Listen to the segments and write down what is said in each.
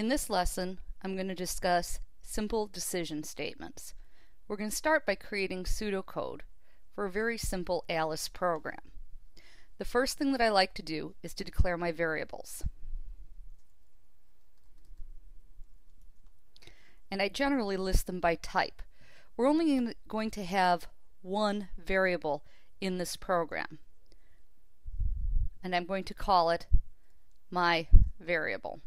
In this lesson, I'm going to discuss simple decision statements. We're going to start by creating pseudocode for a very simple Alice program. The first thing that I like to do is to declare my variables. And I generally list them by type. We're only going to have one variable in this program. And I'm going to call it my variable.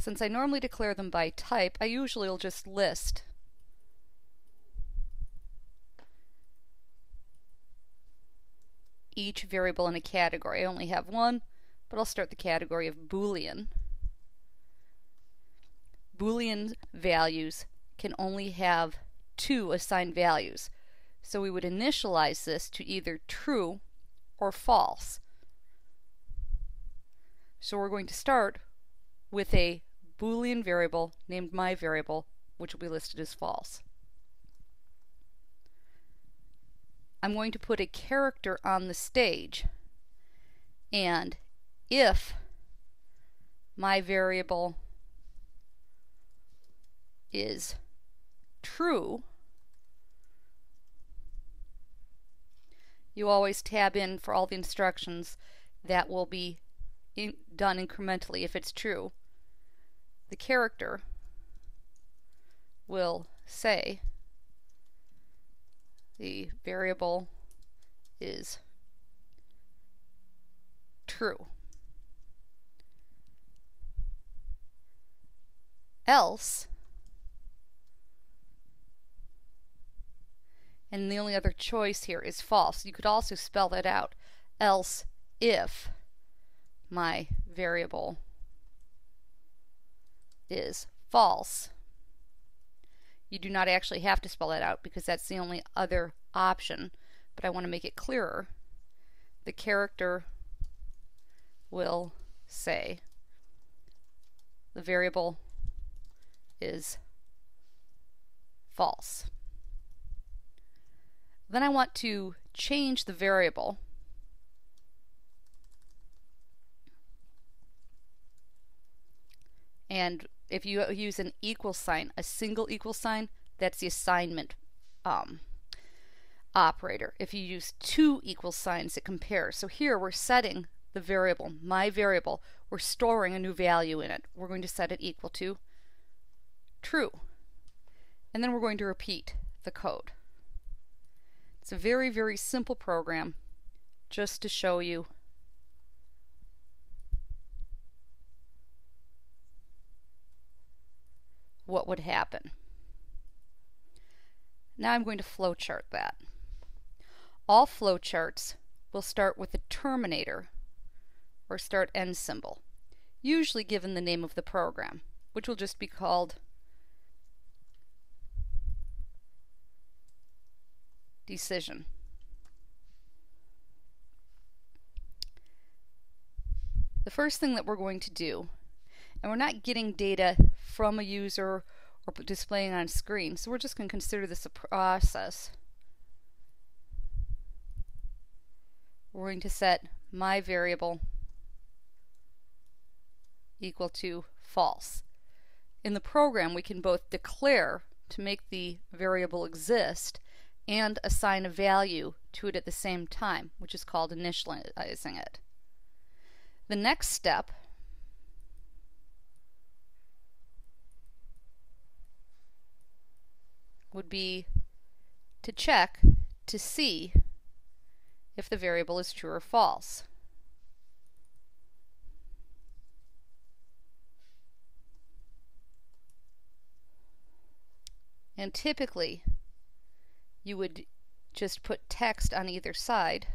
Since I normally declare them by type, I usually will just list each variable in a category. I only have one, but I'll start the category of Boolean. Boolean values can only have two assigned values. So we would initialize this to either true or false. So we're going to start with a Boolean variable named my variable, which will be listed as false. I'm going to put a character on the stage and if my variable is true, you always tab in for all the instructions that will be in, done incrementally if it's true. The character will say the variable is true. Else, and the only other choice here is false. You could also spell that out. Else if my variable is false. You do not actually have to spell that out because that's the only other option, but I want to make it clearer. The character will say the variable is false. Then I want to change the variable and if you use an equal sign, a single equal sign, that's the assignment um, operator. If you use two equal signs, it compares. So here we're setting the variable, my variable, we're storing a new value in it. We're going to set it equal to true. And then we're going to repeat the code. It's a very, very simple program just to show you what would happen. Now I'm going to flowchart that. All flowcharts will start with a terminator or start end symbol, usually given the name of the program, which will just be called decision. The first thing that we're going to do and we're not getting data from a user or displaying on screen. So we're just going to consider this a process. We're going to set my variable equal to false. In the program, we can both declare to make the variable exist and assign a value to it at the same time, which is called initializing it. The next step would be to check to see if the variable is true or false. And typically, you would just put text on either side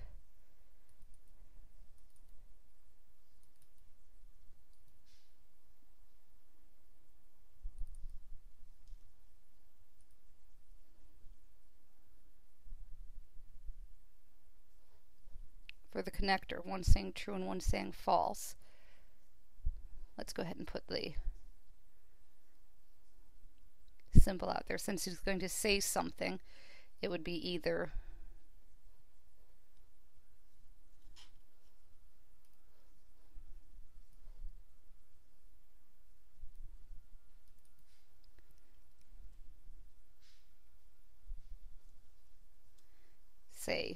for the connector, one saying true and one saying false. Let's go ahead and put the symbol out there. Since he's going to say something, it would be either say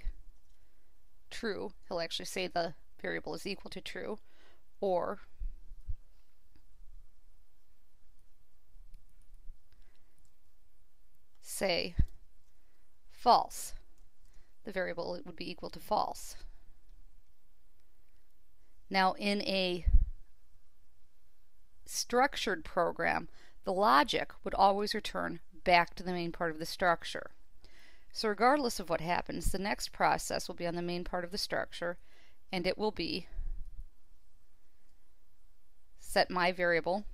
true, he'll actually say the variable is equal to true, or say false. The variable would be equal to false. Now in a structured program, the logic would always return back to the main part of the structure. So regardless of what happens, the next process will be on the main part of the structure and it will be set my variable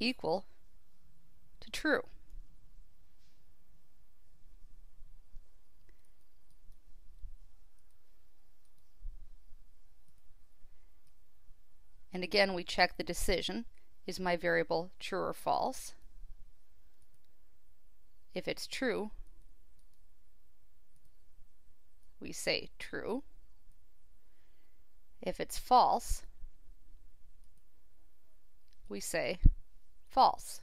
equal to true. And again, we check the decision. Is my variable true or false? If it's true, we say true. If it's false, we say false.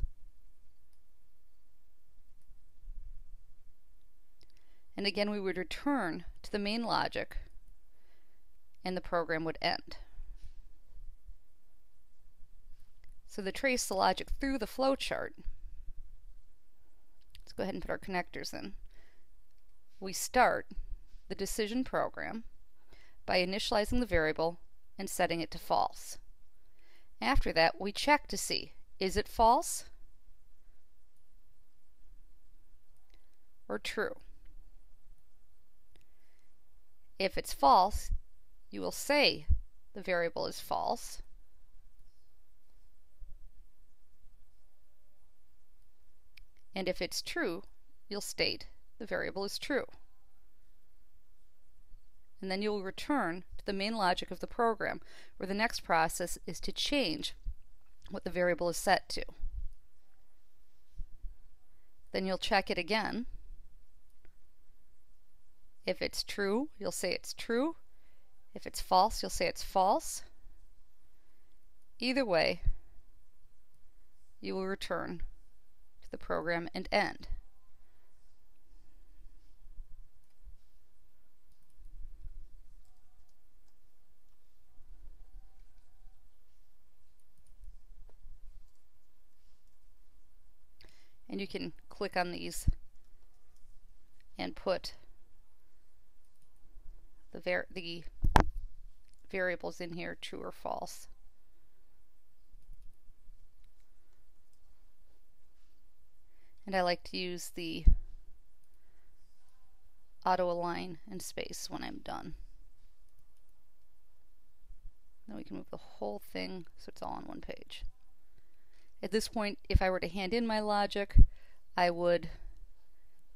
And again, we would return to the main logic and the program would end. So to trace the logic through the flowchart, let's go ahead and put our connectors in. We start the decision program by initializing the variable and setting it to false. After that, we check to see, is it false or true? If it's false, you will say the variable is false. And if it's true, you'll state the variable is true and then you'll return to the main logic of the program, where the next process is to change what the variable is set to. Then you'll check it again. If it's true, you'll say it's true. If it's false, you'll say it's false. Either way, you will return the program and end. and you can click on these and put the, var the variables in here, true or false. And I like to use the auto align and space when I'm done. Then we can move the whole thing so it's all on one page. At this point, if I were to hand in my logic, I would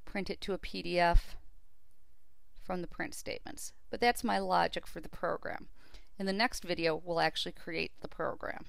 print it to a PDF from the print statements. But that's my logic for the program. In the next video, we'll actually create the program.